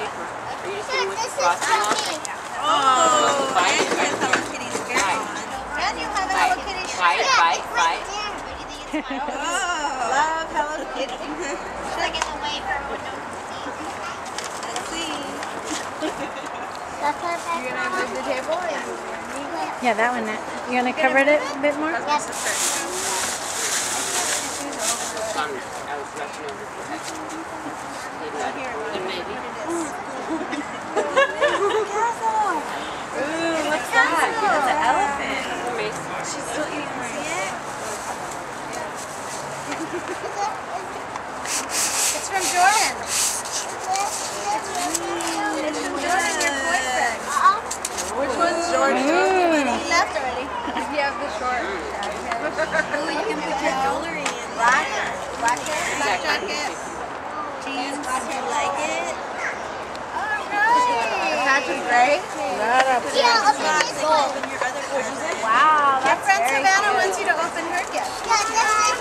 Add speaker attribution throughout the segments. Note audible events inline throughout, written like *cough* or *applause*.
Speaker 1: paper. Are you
Speaker 2: just going with the frosting on?
Speaker 3: Oh,
Speaker 1: Andrew Hello on. Hello Kitty. Bite,
Speaker 2: bite.
Speaker 3: Oh,
Speaker 1: love Hello Kitty.
Speaker 3: Should
Speaker 2: I get the for everyone to see?
Speaker 3: Let's see.
Speaker 2: You're going to move the
Speaker 4: table?
Speaker 2: Yeah,
Speaker 5: that one. You're going to cover it a bit more?
Speaker 4: Yes. Son, I was rushing over. The
Speaker 1: baby. Ooh,
Speaker 3: what's that? That's an elephant. She's still eating her?
Speaker 1: It's from Jordan.
Speaker 2: It's from Jordan,
Speaker 3: your boyfriend.
Speaker 4: Which one's Jordan?
Speaker 1: He left already.
Speaker 4: You have the short. Ooh,
Speaker 3: you can put your jewelry in Black,
Speaker 1: black hair, black jacket.
Speaker 3: jeans. You like it?
Speaker 1: Patrick Gray.
Speaker 2: Yeah, open this one.
Speaker 3: Open your other present.
Speaker 4: Wow, Your friend Savannah wants you to
Speaker 1: open her gift.
Speaker 2: Yeah, that's it.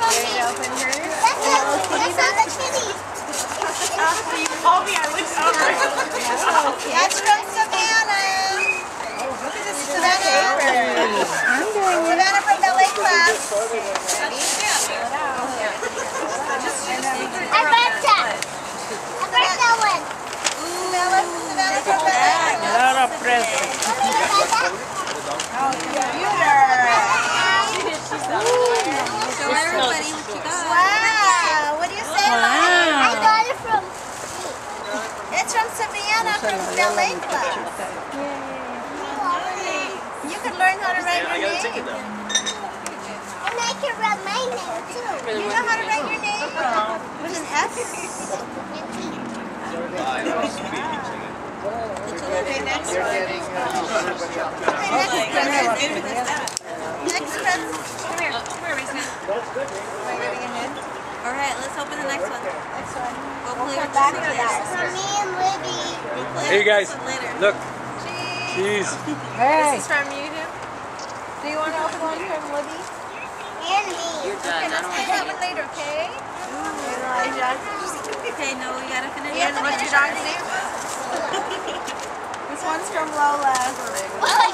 Speaker 2: Ready to
Speaker 4: open hers?
Speaker 2: That's it. That's all the kitties. Oh,
Speaker 4: *laughs* that's
Speaker 1: from oh, Savannah. Savannah.
Speaker 5: I'm doing it.
Speaker 1: Savannah from ballet class.
Speaker 3: I brought that.
Speaker 2: I brought that one.
Speaker 3: Savannah, Savannah from ballet. Lara present. Show everybody what you got. Wow,
Speaker 1: what do you say? I Wow.
Speaker 3: got
Speaker 2: it from.
Speaker 1: It's from Savannah from class. You can learn how to write your name.
Speaker 2: And I can write my name too.
Speaker 1: You know how to write your name? With an S?
Speaker 3: Okay, next one.
Speaker 1: Okay, next present. Next present.
Speaker 4: Come here. Come here. Am I getting a hint?
Speaker 3: All right, let's open the next one. Next
Speaker 4: one.
Speaker 3: We'll play with back this to one
Speaker 2: For me and Libby.
Speaker 3: We'll Hey with guys, later. look,
Speaker 1: Cheese. cheese.
Speaker 6: *laughs*
Speaker 5: This
Speaker 4: is
Speaker 1: from you, too? Do you want to open one from Libby? And
Speaker 2: me. You're
Speaker 1: done. I don't Let's want open later, okay?
Speaker 3: Okay, no, we gotta finish. Ian, what's your dog's name?
Speaker 1: This one's from Lola.